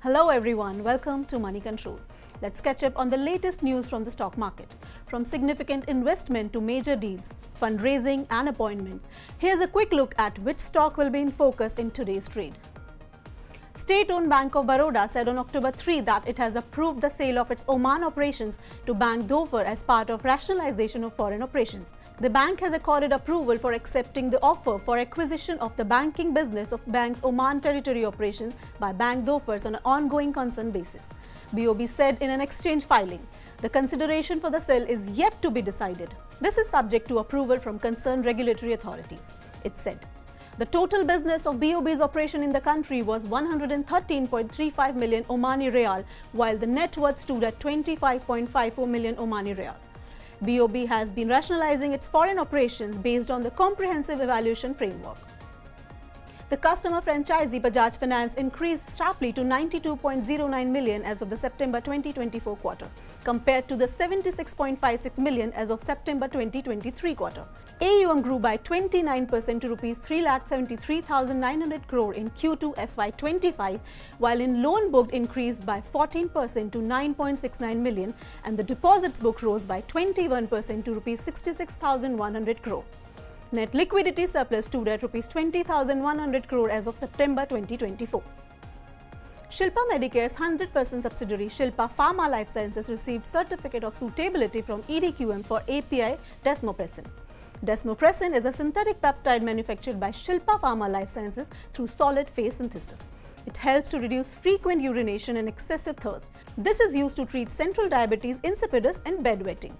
Hello everyone, welcome to Money Control. Let's catch up on the latest news from the stock market. From significant investment to major deals, fundraising and appointments. Here's a quick look at which stock will be in focus in today's trade. State-owned Bank of Baroda said on October 3 that it has approved the sale of its Oman operations to Bank Dhofar as part of rationalization of foreign operations. The bank has accorded approval for accepting the offer for acquisition of the banking business of bank's Oman territory operations by Bank Dhofar on an ongoing concern basis. BOB said in an exchange filing. The consideration for the sale is yet to be decided. This is subject to approval from concerned regulatory authorities. It said. The total business of BOB's operation in the country was 113.35 million Omani Rial, while the net worth stood at 25.54 million Omani Rial. BOB has been rationalizing its foreign operations based on the comprehensive evaluation framework. The customer franchisee Bajaj Finance increased sharply to 92.09 million as of the September 2024 quarter, compared to the 76.56 million as of September 2023 quarter. AUM grew by 29% to rupees 3,73,900 crore in Q2 FY25, while in loan book increased by 14% to 9.69 million and the deposits book rose by 21% to rupees 66,100 crore. Net liquidity surplus stood at rupees 20,100 crore as of September 2024. Shilpa Medicare's 100% subsidiary Shilpa Pharma Life Sciences received certificate of suitability from EDQM for API desmopressin. Desmopressin is a synthetic peptide manufactured by Shilpa Pharma Life Sciences through solid phase synthesis. It helps to reduce frequent urination and excessive thirst. This is used to treat central diabetes insipidus and bedwetting.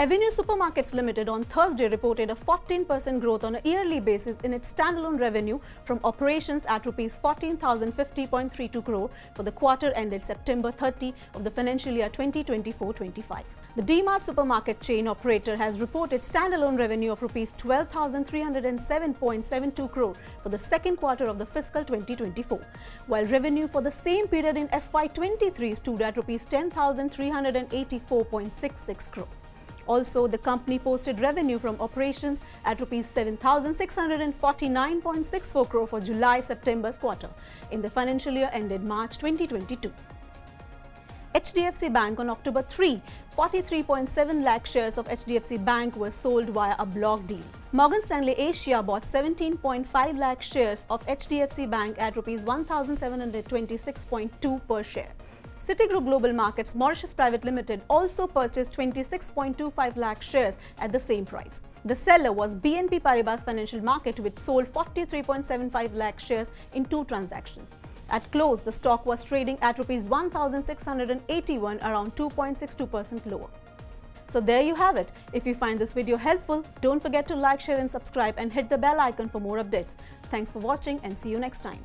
Avenue Supermarts Limited on Thursday reported a 14% growth on a yearly basis in its standalone revenue from operations at rupees 14,050.32 crore for the quarter ended September 30 of the financial year 2024-25. The D-Mart supermarket chain operator has reported standalone revenue of rupees 12,307.72 crore for the second quarter of the fiscal 2024, while revenue for the same period in FY23 stood at rupees 10,384.66 crore. Also, the company posted revenue from operations at rupees 7,649.64 crore for July-September's quarter in the financial year ended March 2022. HDFC Bank on October 3, 43.7 lakh shares of HDFC Bank were sold via a block deal. Morgan Stanley Asia bought 17.5 lakh shares of HDFC Bank at rupees 1726.2 per share. Citigroup Global Markets Mauritius Private Limited also purchased 26.25 lakh shares at the same price. The seller was BNP Paribas Financial Market which sold 43.75 lakh shares in two transactions. At close, the stock was trading at rupees 1681 around 2.62% lower. So there you have it. If you find this video helpful, don't forget to like, share and subscribe and hit the bell icon for more updates. Thanks for watching and see you next time.